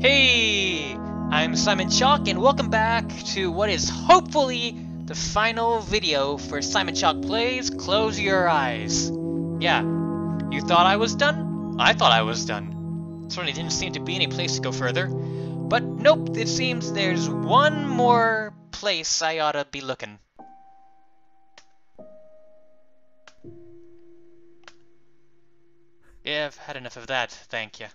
Hey, I'm Simon Chalk, and welcome back to what is hopefully the final video for Simon Chalk Plays Close Your Eyes. Yeah, you thought I was done? I thought I was done. Certainly didn't seem to be any place to go further. But nope, it seems there's one more place I ought to be looking. Yeah, I've had enough of that, thank you.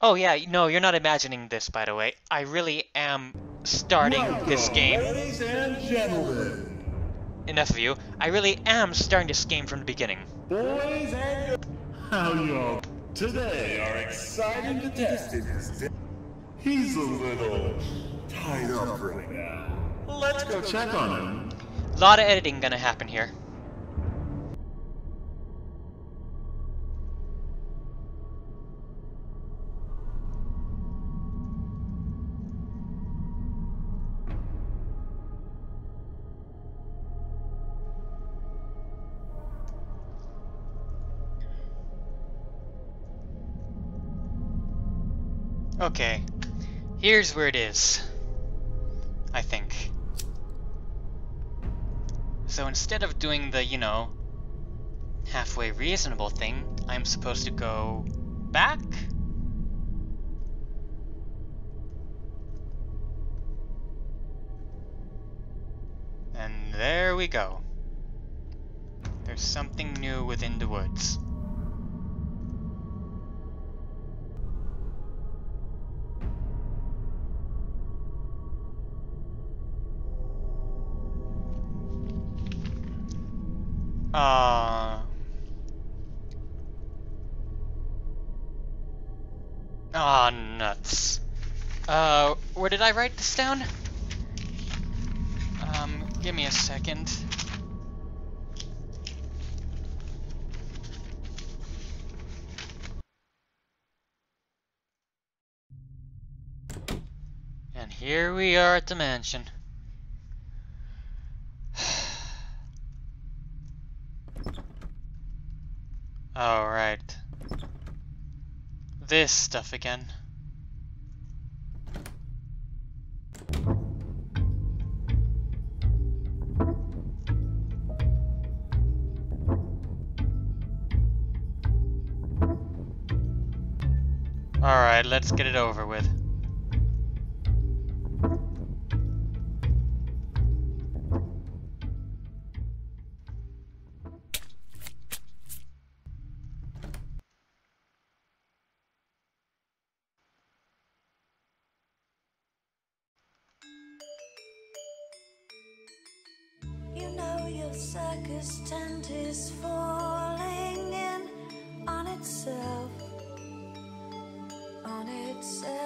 Oh yeah, no, you're not imagining this, by the way. I really am starting Welcome, this game. Ladies and gentlemen, Enough of you. I really am starting this game from the beginning. boys and how y'all today are excited to test He's a little tied up right now. Let's go check on him. A lot of editing gonna happen here. Okay, here's where it is. I think. So instead of doing the, you know, halfway reasonable thing, I'm supposed to go back? And there we go. There's something new within the woods. Ah. Ah, nuts. Uh, where did I write this down? Um, give me a second. And here we are at the mansion. Oh, Alright. This stuff again. Alright, let's get it over with. Circus tent is falling in on itself. On itself.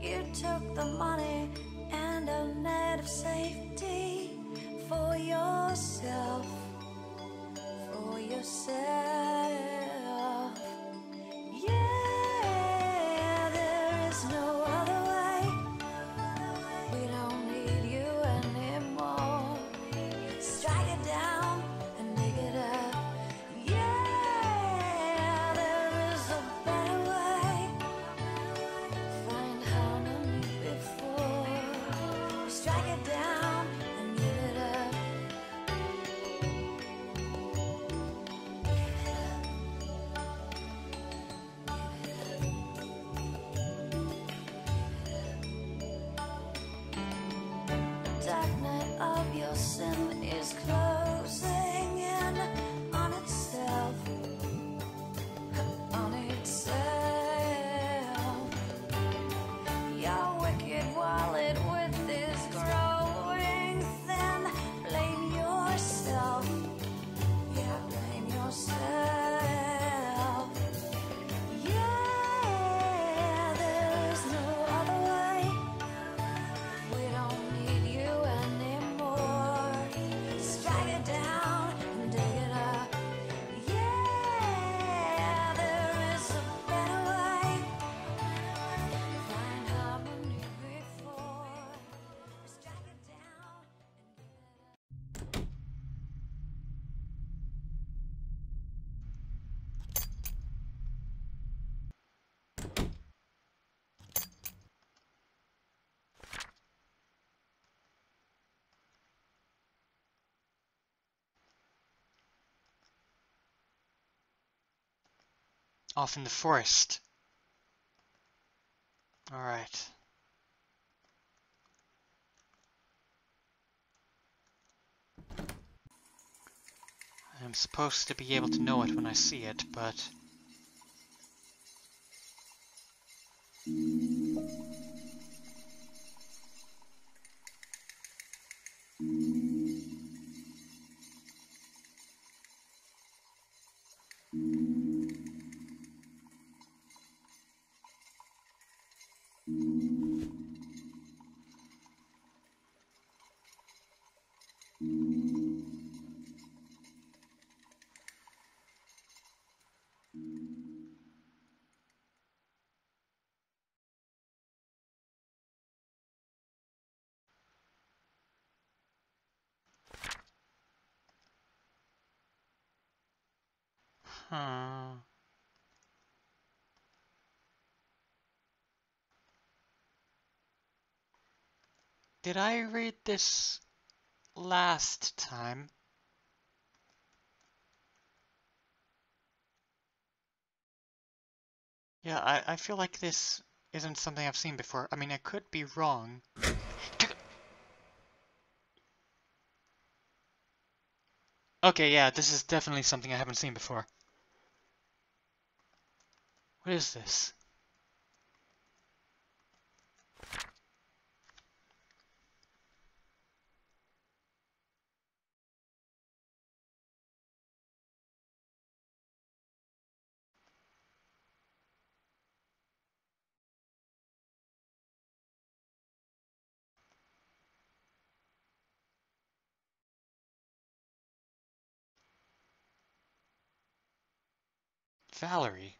You took the money and a net of safety for yourself. For yourself. Off in the forest. Alright. I'm supposed to be able to know it when I see it, but... Huh. Did I read this last time? Yeah, I, I feel like this isn't something I've seen before. I mean, I could be wrong. Okay, yeah, this is definitely something I haven't seen before. What is this? Valerie.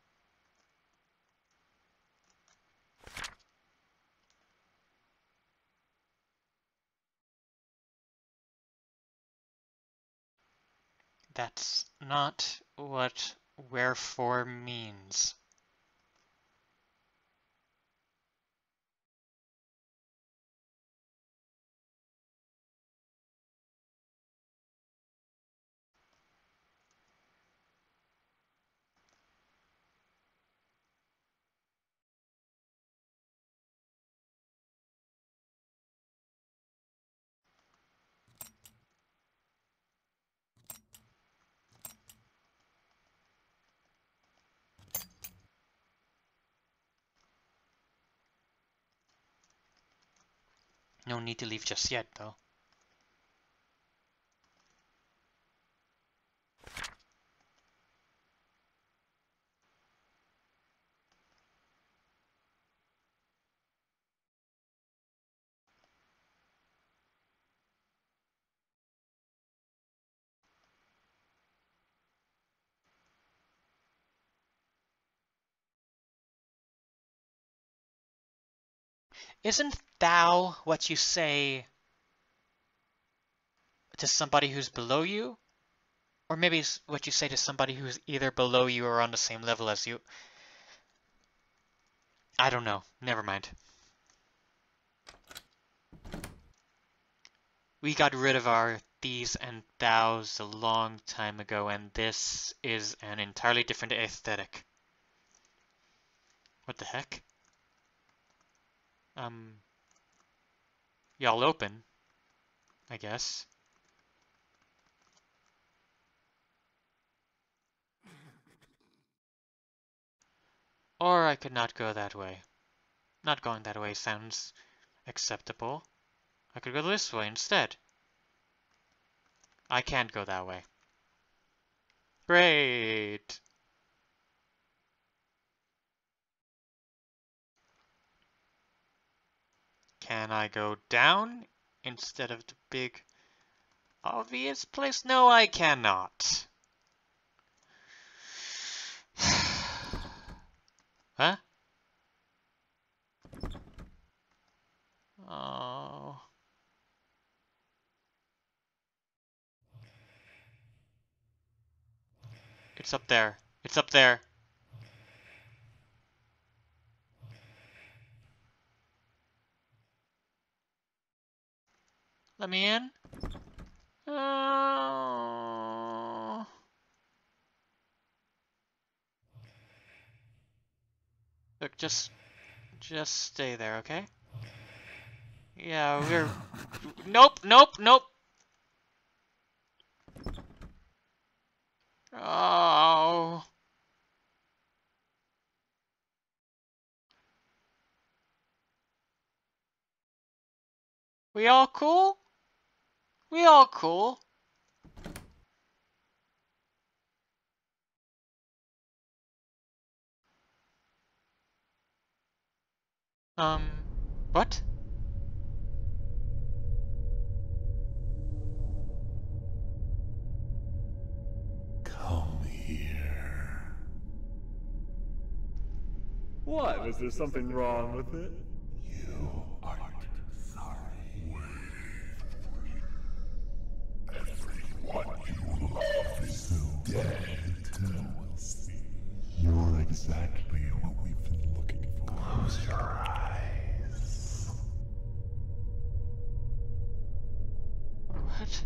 That's not what wherefore means. No need to leave just yet, though. Isn't thou what you say to somebody who's below you? Or maybe it's what you say to somebody who's either below you or on the same level as you. I don't know. Never mind. We got rid of our these and thous a long time ago, and this is an entirely different aesthetic. What the heck? Um, y'all open, I guess. Or I could not go that way. Not going that way sounds acceptable. I could go this way instead. I can't go that way. Great! Can I go down instead of the big obvious place? No, I cannot. huh? Oh. It's up there. It's up there. Let me in. Oh. just just stay there, okay? Yeah, we're Nope, nope, nope. Oh. We all cool? We all cool. Um, what? Come here. What? Was there something wrong with it? Dead. You're exactly what we've been looking for. Close your eyes. What?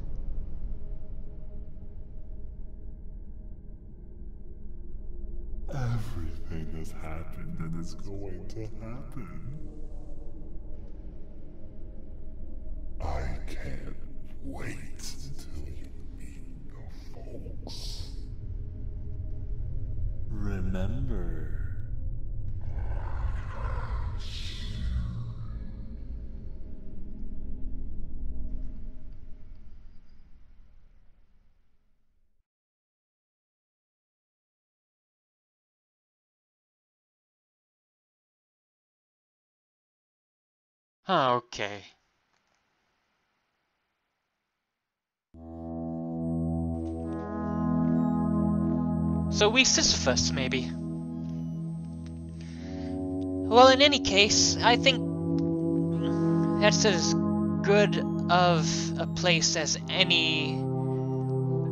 Everything has happened and is going to happen. I can't wait Remember. Ah, okay. So we Sisyphus, maybe. Well, in any case, I think that's as good of a place as any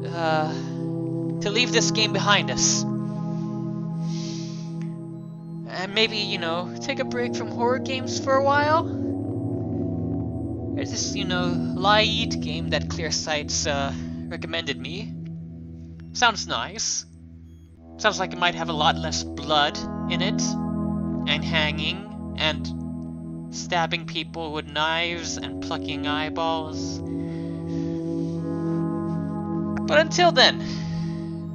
uh, to leave this game behind us. And maybe, you know, take a break from horror games for a while. There's this, you know, Light game that Clearsight's uh, recommended me. Sounds nice. Sounds like it might have a lot less blood in it, and hanging, and stabbing people with knives and plucking eyeballs. But until then,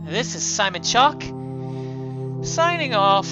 this is Simon Chalk, signing off.